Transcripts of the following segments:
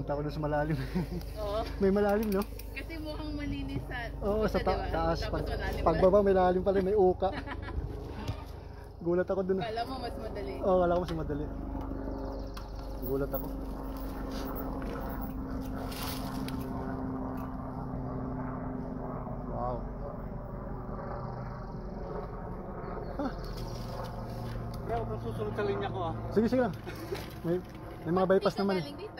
pumunta ako doon sa malalim. Oo. may malalim, no? Kasi mukhang malinis sa... Oo, ano, sa ta diba? taas. pag, malalim pagbaba, may lalim pala, may uka. Gulat ako doon. Kala mo mas madali. Oo, oh, kala ko mas madali. Gulat ako. Wow. Ha? Kaya ako susunod sa linya ko ah. Sige, sige lang. May, may mga bypass naman eh.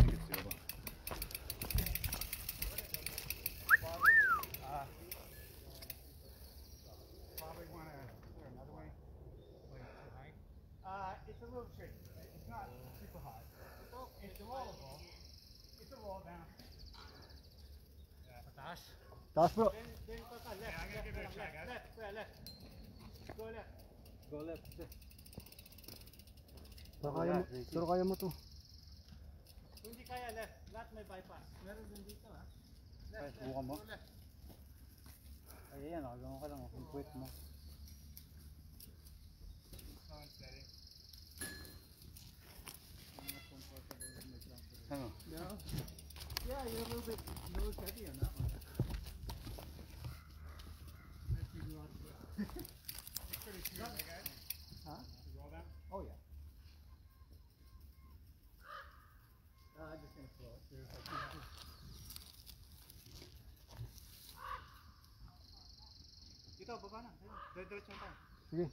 Taas. Taas bro. Then, then pass on. Left, left, left, left, left, Go left. Go left. Pero kaya mo, pero kaya mo to. Kung hindi kaya left, lahat may bypass. Meron din dito ha. Left, Ay, left, mo. left. Ay, yan, ah, gawin ka lang, kung ah, quit mo. Ano? Yeah, yeah, a little bit nose heavy on that one. Dito, Sige.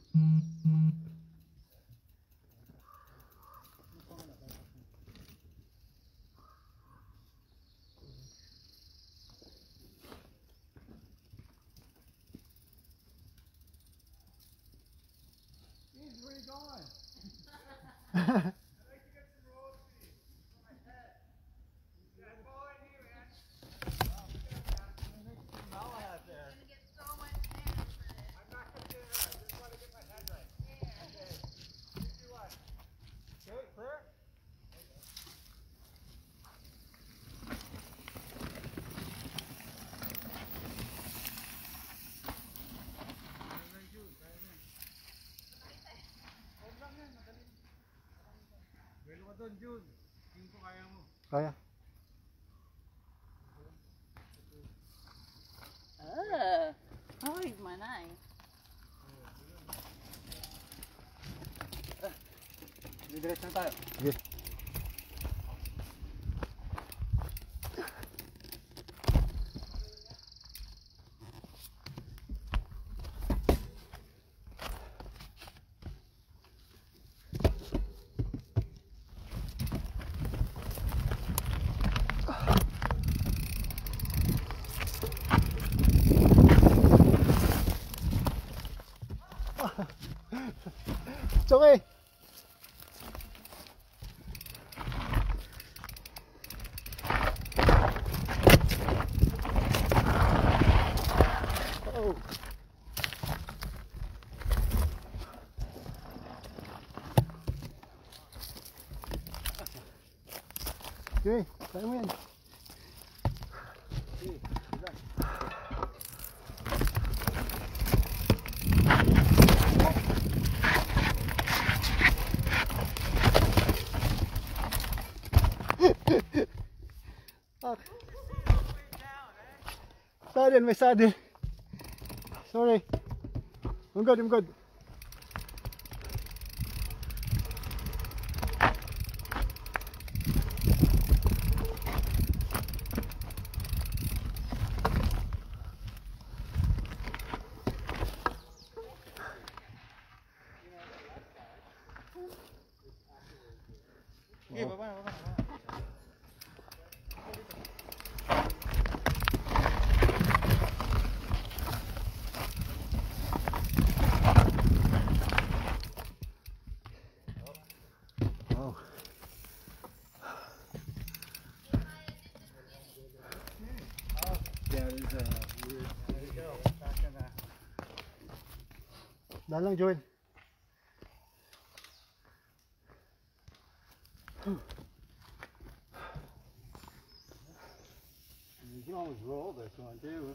Where are you going? doon, June. Tingin ko kaya mo. Kaya. Ah. Ay, manay. Diretso tayo. Sige. Okay. chống đi oh. Đi, tới nguyên. Đi, Sorry, my sorry. Sorry. I'm good, I'm good. Okay, bye-bye, bye-bye. weird. There you lang, Joel. You can always roll this one, too.